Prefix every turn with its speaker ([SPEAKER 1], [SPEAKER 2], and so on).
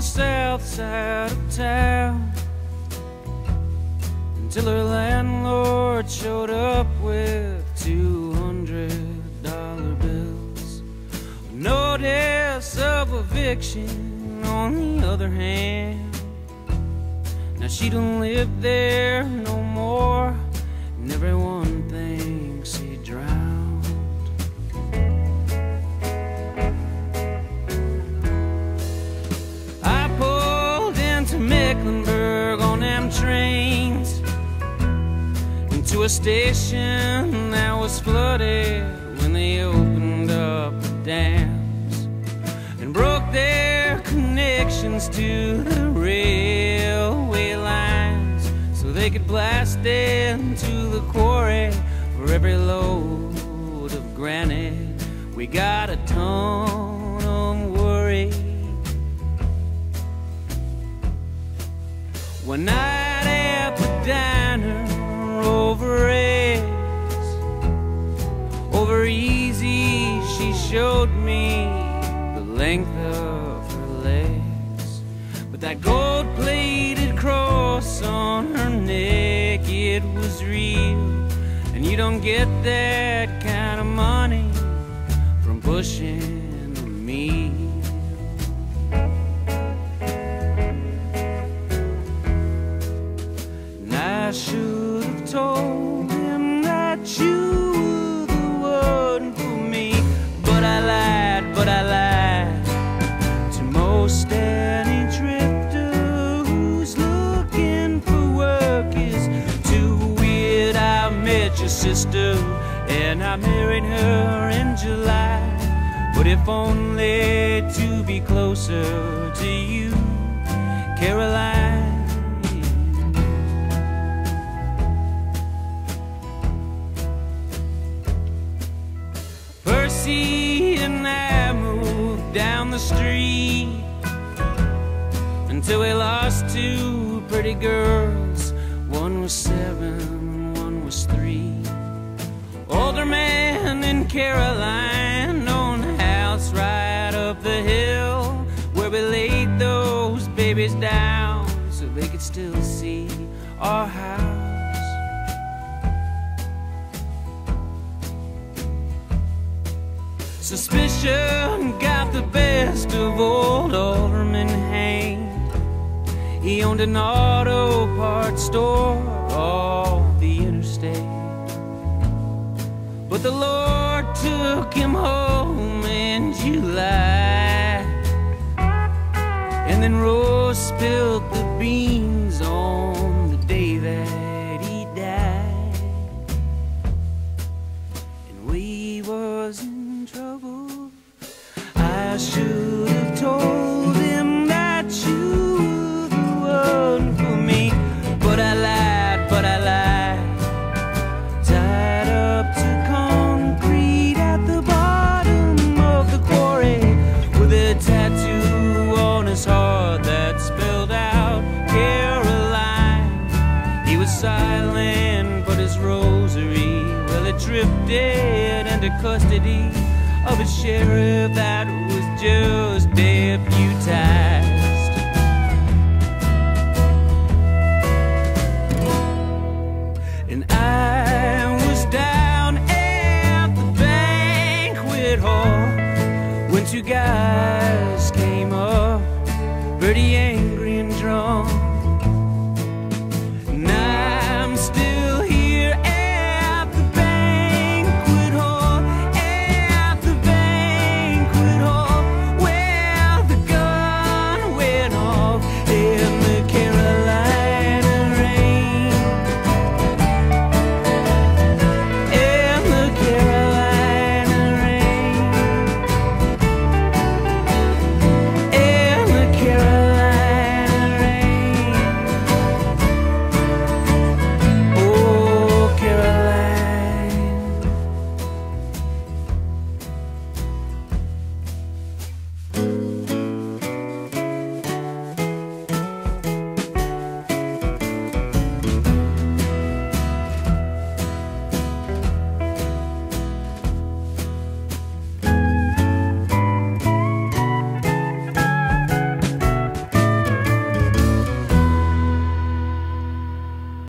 [SPEAKER 1] south side of town until her landlord showed up with two hundred dollar bills. Notice of eviction on the other hand. Now she don't live there no more, and everyone thinks into a station that was flooded when they opened up the dams and broke their connections to the railway lines so they could blast into the quarry for every load of granite. We got a ton of worry. One night over eggs, over easy, she showed me the length of her legs. But that gold plated cross on her neck, it was real. And you don't get that kind of money from pushing sister and I married her in July. But if only to be closer to you, Caroline. Percy and I moved down the street until we lost two pretty girls. One was seven. Older man in Caroline owned house right up the hill where we laid those babies down so they could still see our house. Suspicion got the best of old Alderman Hain. He owned an auto parts store off But the Lord took him home in July. And then Rose spilled the beans on silent, but his rosary, well, it drifted into custody of a sheriff that was just deputized. And I was down at the banquet hall when two guys came up, pretty angry and drunk.